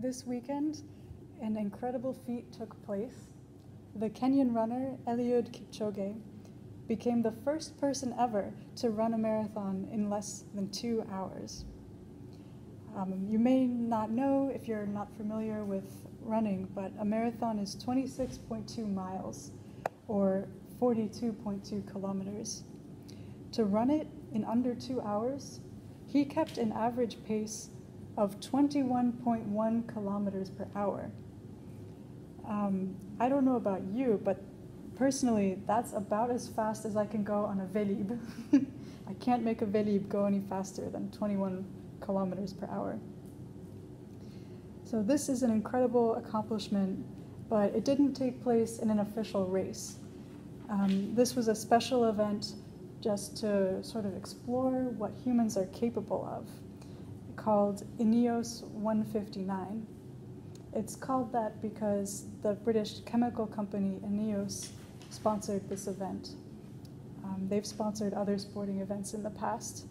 This weekend, an incredible feat took place. The Kenyan runner Eliud Kipchoge became the first person ever to run a marathon in less than two hours. Um, you may not know if you're not familiar with running, but a marathon is 26.2 miles or 42.2 kilometers. To run it in under two hours, he kept an average pace of 21.1 kilometers per hour. Um, I don't know about you, but personally, that's about as fast as I can go on a Velib. I can't make a Velib go any faster than 21 kilometers per hour. So this is an incredible accomplishment, but it didn't take place in an official race. Um, this was a special event just to sort of explore what humans are capable of, called Ineos 159. It's called that because the British chemical company Ineos sponsored this event. Um, they've sponsored other sporting events in the past.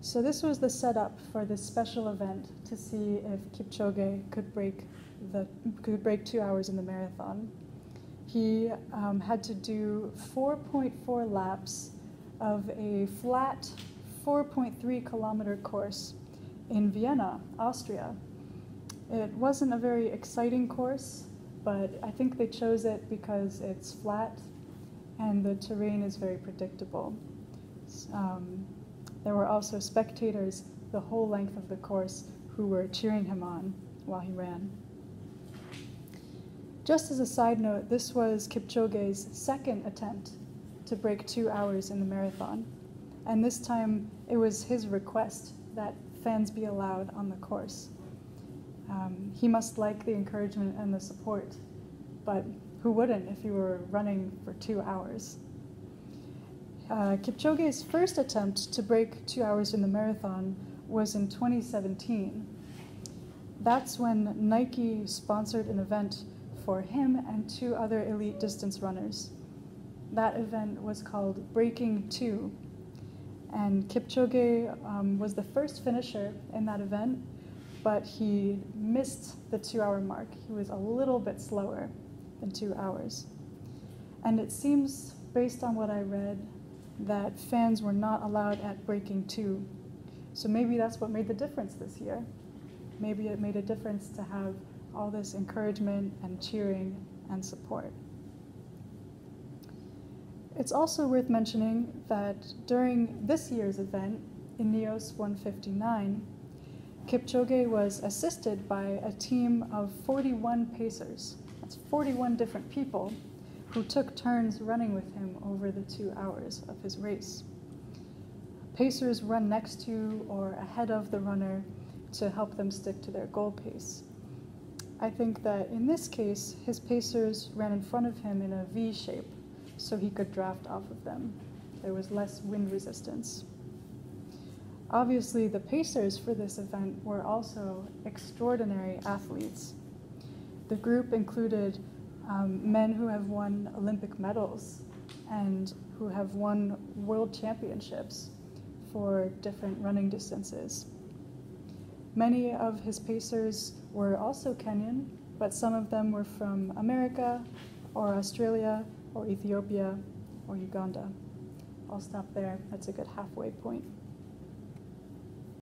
So this was the setup for this special event to see if Kipchoge could break the could break two hours in the marathon. He um, had to do 4.4 laps of a flat 4.3 kilometer course in Vienna, Austria. It wasn't a very exciting course, but I think they chose it because it's flat and the terrain is very predictable. Um, there were also spectators the whole length of the course who were cheering him on while he ran. Just as a side note, this was Kipchoge's second attempt to break two hours in the marathon, and this time it was his request that fans be allowed on the course. Um, he must like the encouragement and the support, but who wouldn't if you were running for two hours? Uh, Kipchoge's first attempt to break two hours in the marathon was in 2017. That's when Nike sponsored an event for him and two other elite distance runners. That event was called Breaking Two, and Kipchoge um, was the first finisher in that event, but he missed the two hour mark. He was a little bit slower than two hours. And it seems, based on what I read, that fans were not allowed at Breaking Two. So maybe that's what made the difference this year. Maybe it made a difference to have all this encouragement and cheering and support. It's also worth mentioning that during this year's event, Ineos 159, Kipchoge was assisted by a team of 41 pacers. That's 41 different people who took turns running with him over the two hours of his race. Pacers run next to or ahead of the runner to help them stick to their goal pace. I think that in this case, his pacers ran in front of him in a V shape so he could draft off of them. There was less wind resistance. Obviously, the pacers for this event were also extraordinary athletes. The group included um, men who have won Olympic medals and who have won world championships for different running distances. Many of his pacers were also Kenyan, but some of them were from America or Australia or Ethiopia or Uganda. I'll stop there. That's a good halfway point.